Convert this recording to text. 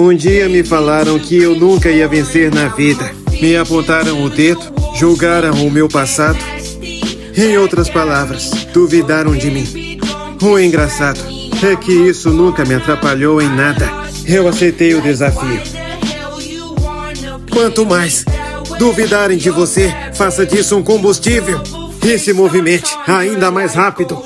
Um dia me falaram que eu nunca ia vencer na vida. Me apontaram o dedo, julgaram o meu passado. Em outras palavras, duvidaram de mim. O engraçado é que isso nunca me atrapalhou em nada. Eu aceitei o desafio. Quanto mais duvidarem de você, faça disso um combustível e se movimente ainda mais rápido.